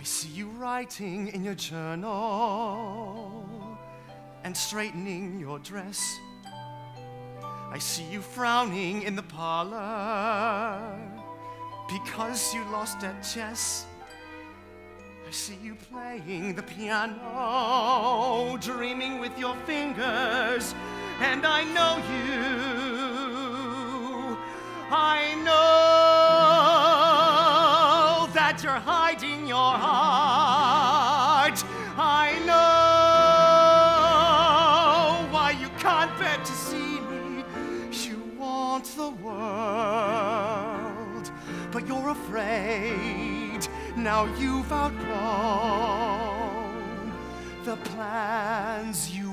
I see you writing in your journal and straightening your dress. I see you frowning in the parlor because you lost at chess. I see you playing the piano, dreaming with your fingers, and I know you. You're hiding your heart. I know why you can't bear to see me. You want the world, but you're afraid. Now you've outgrown the plans you